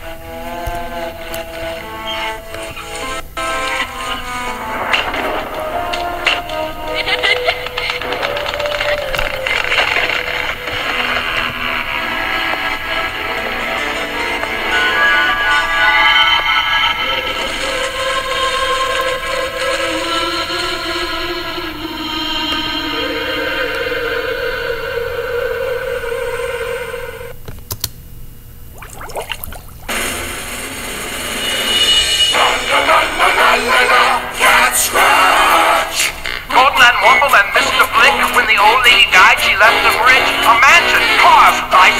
Cat scratch! And Mr. Blick, when the old lady died, she left the bridge, a mansion, cars, rides